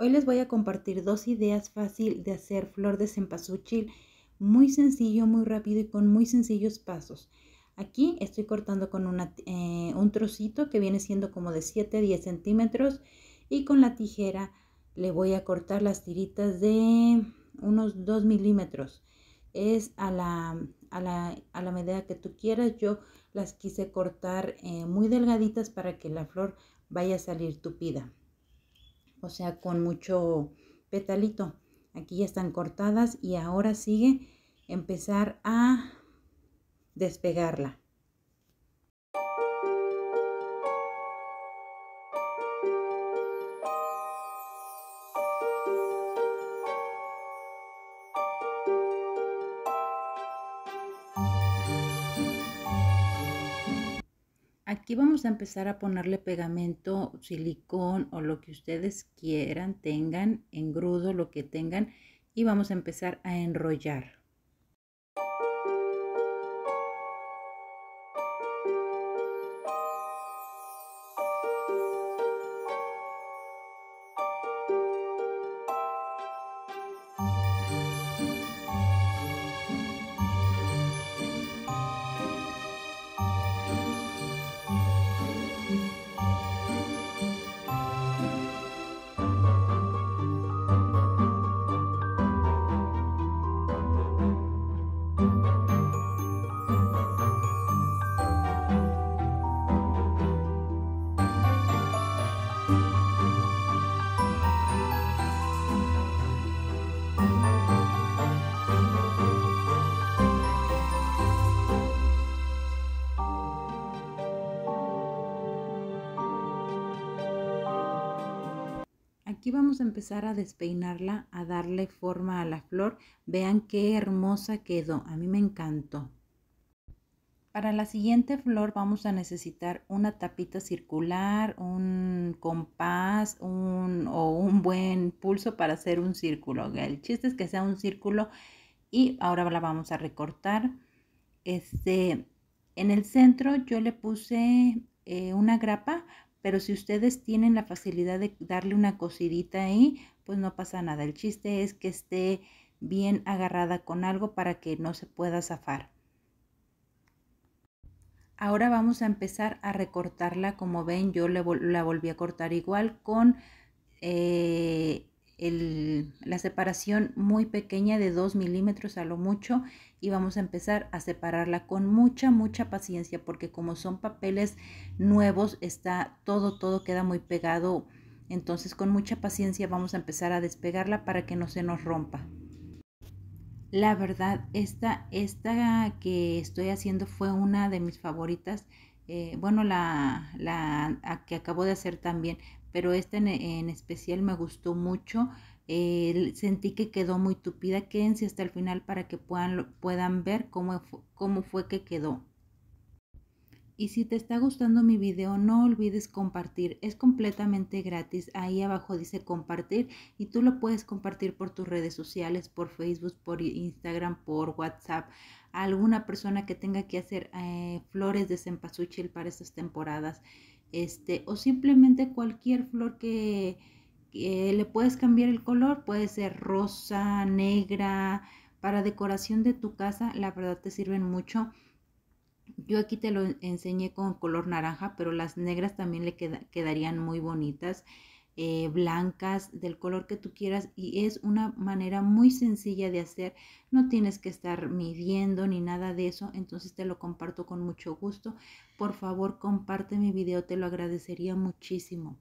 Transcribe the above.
Hoy les voy a compartir dos ideas fácil de hacer flor de cempasúchil, muy sencillo, muy rápido y con muy sencillos pasos. Aquí estoy cortando con eh, un trocito que viene siendo como de 7 a 10 centímetros y con la tijera le voy a cortar las tiritas de unos 2 milímetros. Es a la, a la, medida que tú quieras. Yo las quise cortar eh, muy delgaditas para que la flor vaya a salir tupida o sea, con mucho petalito. Aquí ya están cortadas y ahora sigue empezar a despegarla. Aquí vamos a empezar a ponerle pegamento, silicón o lo que ustedes quieran, tengan, engrudo, lo que tengan. Y vamos a empezar a enrollar. Aquí vamos a empezar a despeinarla, a darle forma a la flor. Vean qué hermosa quedó. A mí me encantó. Para la siguiente flor vamos a necesitar una tapita circular, un compás un, o un buen pulso para hacer un círculo. El chiste es que sea un círculo y ahora la vamos a recortar. Este, en el centro yo le puse eh, una grapa pero si ustedes tienen la facilidad de darle una cosidita ahí, pues no pasa nada. El chiste es que esté bien agarrada con algo para que no se pueda zafar. Ahora vamos a empezar a recortarla. Como ven, yo la volví a cortar igual con eh, la separación muy pequeña de 2 milímetros a lo mucho y vamos a empezar a separarla con mucha, mucha paciencia porque como son papeles nuevos, está todo, todo queda muy pegado. Entonces con mucha paciencia vamos a empezar a despegarla para que no se nos rompa. La verdad, esta, esta que estoy haciendo fue una de mis favoritas. Eh, bueno, la, la que acabo de hacer también, pero esta en, en especial me gustó mucho. Eh, sentí que quedó muy tupida. Quédense hasta el final para que puedan, puedan ver cómo, cómo fue que quedó. Y si te está gustando mi video, no olvides compartir. Es completamente gratis. Ahí abajo dice compartir y tú lo puedes compartir por tus redes sociales, por Facebook, por Instagram, por WhatsApp. alguna persona que tenga que hacer eh, flores de cempasúchil para estas temporadas. Este, o simplemente cualquier flor que, le puedes cambiar el color, puede ser rosa, negra, para decoración de tu casa, la verdad te sirven mucho. Yo aquí te lo enseñé con color naranja, pero las negras también le quedarían muy bonitas. Eh, blancas, del color que tú quieras y es una manera muy sencilla de hacer. No tienes que estar midiendo ni nada de eso, entonces te lo comparto con mucho gusto. Por favor, comparte mi video, te lo agradecería muchísimo.